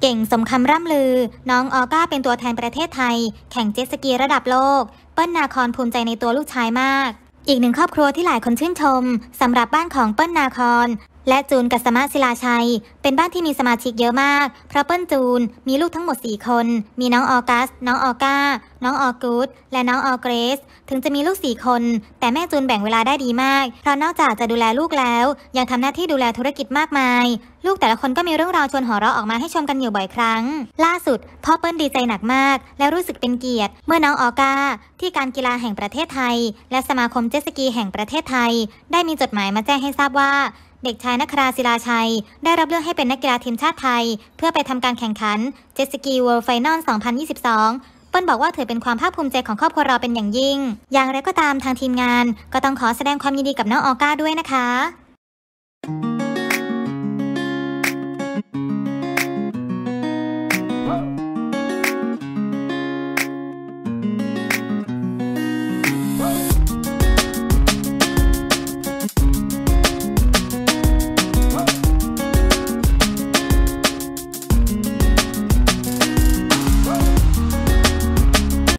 เก่งสมคำร่ำลือ น้องออก้าเป็นตัวแทนประเทศไทย แข่งเจ็ตสกีระดับโลก เปิ้ลนาคอนภูมิใจในตัวลูกชายมาก อีกหนึ่งครอบครัวที่หลายคนชื่นชมสำหรับบ้านของเปิ้ลนาคอน และจูนกัสมาศิลาชัย เป็นบ้านที่มีสมาชิกเยอะมาก เพราะเปิ้ลจูนมีลูกทั้งหมด 4 คน มีน้องออกัส น้องออก้า น้องออกูดและน้องออเกรส ถึงจะมีลูก 4 คน แต่แม่จูนแบ่งเวลาได้ดีมาก เพราะนอกจากจะดูแลลูกแล้ว ยังทำหน้าที่ดูแลธุรกิจมากมาย ลูกแต่ละคนก็มีเรื่องราวชวนหัวเราะออกมาให้ชมกันอยู่บ่อยครั้ง ล่าสุดพ่อเปิ้ลดีใจหนักมาก และรู้สึกเป็นเกียรติ เมื่อน้องออก้าที่การกีฬาแห่งประเทศไทย และสมาคมเจ็ตสกีแห่งประเทศไทย ได้มีจดหมายมาแจ้งให้ทราบว่า เด็กชายนคราศิลาชัย ได้รับเลือกให้เป็นนักกีฬาทีมชาติไทย เพื่อไปทำการแข่งขันเจ็ตสกี World Final 2022เปิ้ลบอกว่าถือเป็นความภาคภูมิใจของครอบครัวเราเป็นอย่างยิ่ง อย่างไรก็ตามทางทีมงาน ก็ต้องขอแสดงความยินดีกับน้องออก้าด้วยนะคะ